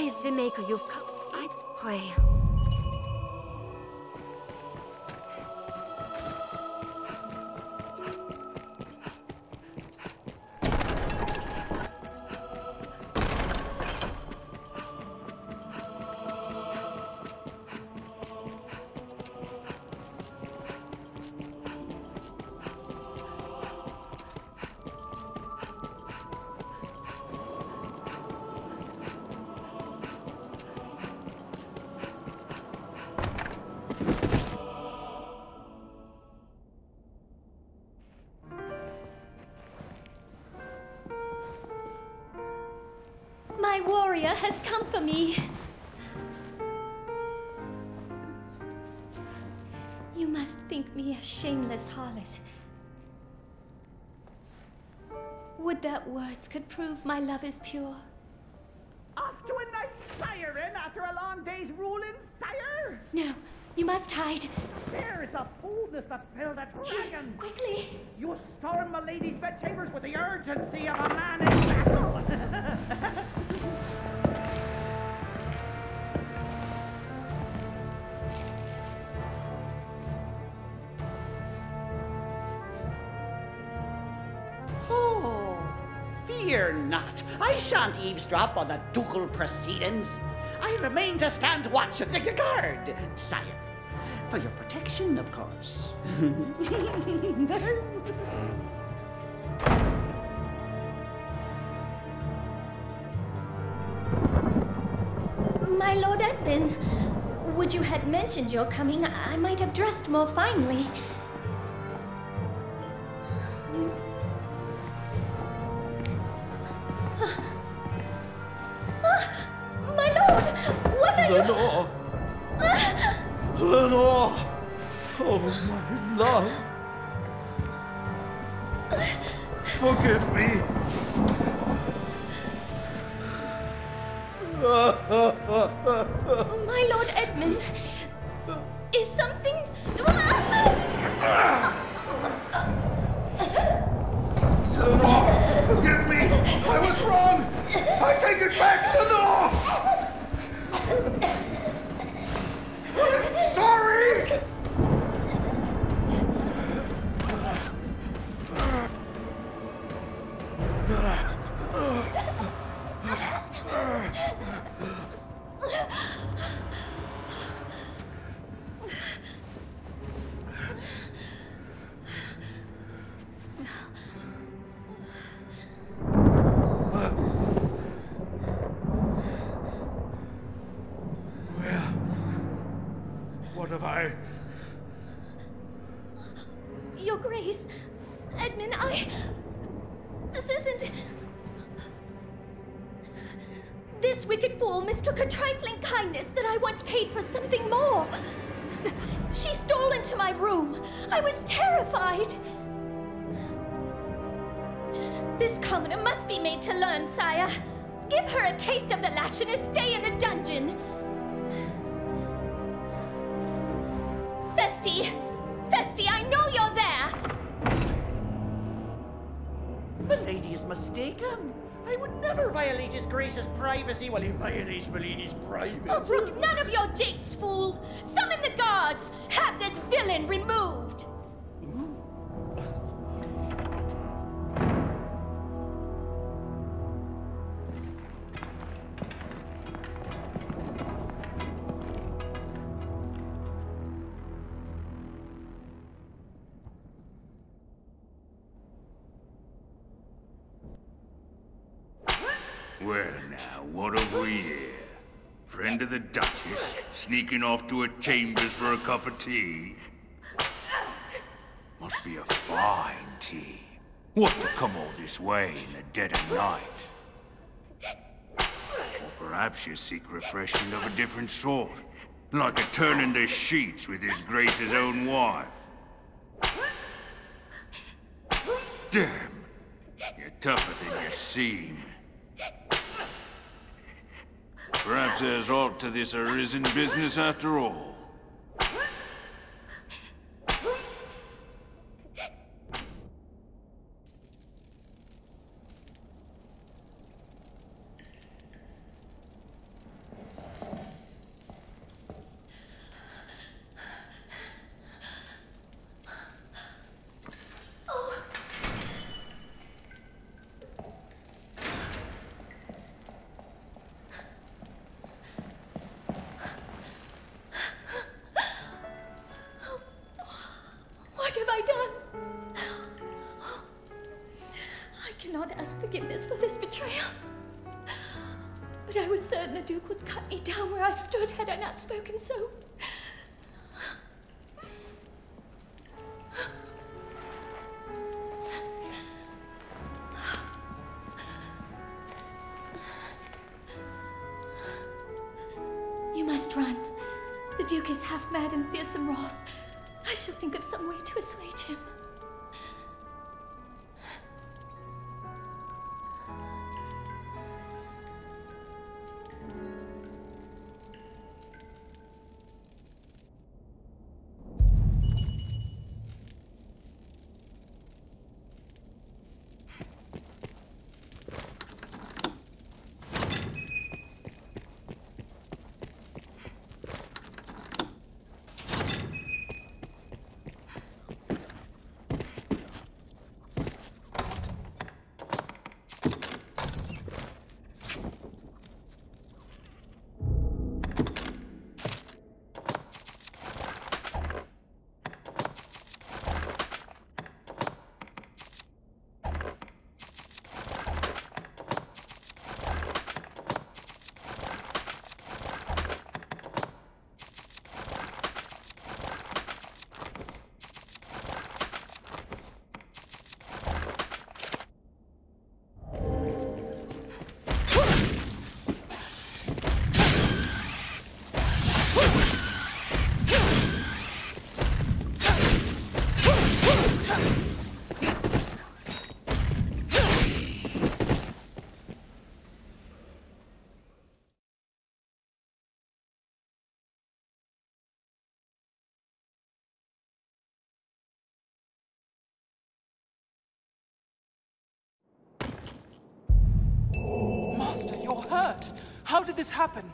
Praise the Maker, you've come. I pray. My warrior has come for me. You must think me a shameless harlot. Would that words could prove my love is pure. Off to a nice siren after a long day's ruling, sire? No, you must hide. There is a boldness that filled a dragon. Quickly! You storm my lady's bedchambers with the urgency of a man in battle. fear not. I shan't eavesdrop on the ducal proceedings. I remain to stand watch and guard, sire. For your protection, of course. My Lord Edmun, would you had mentioned your coming, I might have dressed more finely. Lenore! Lenore! Oh, my love! Forgive me! My Lord Edmun, is something. Lenore! Forgive me! I was wrong! I take it back, Lenore! What have I? Your Grace, Edmun, I. This isn't. This wicked fool mistook a trifling kindness that I once paid for something more. She stole into my room. I was terrified. This commoner must be made to learn, sire. Give her a taste of the lash and a stay in the dungeon. Feste! Feste, I know you're there! My lady is mistaken. I would never violate his grace's privacy while he violates my lady's privacy. Oh, brook none of your japes, fool! Summon the guards! Have this villain removed! Well, now, what have we here? Friend of the Duchess, sneaking off to her chambers for a cup of tea? Must be a fine tea. What to come all this way in the dead of night? Or perhaps you seek refreshment of a different sort, like a turn in the sheets with His Grace's own wife. Damn, you're tougher than you seem. Perhaps there's aught to this arisen business after all. But I was certain the Duke would cut me down where I stood had I not spoken so. You must run. The Duke is half mad and fearsome wrath. I shall think of some way to assuage him. hurt. How did this happen?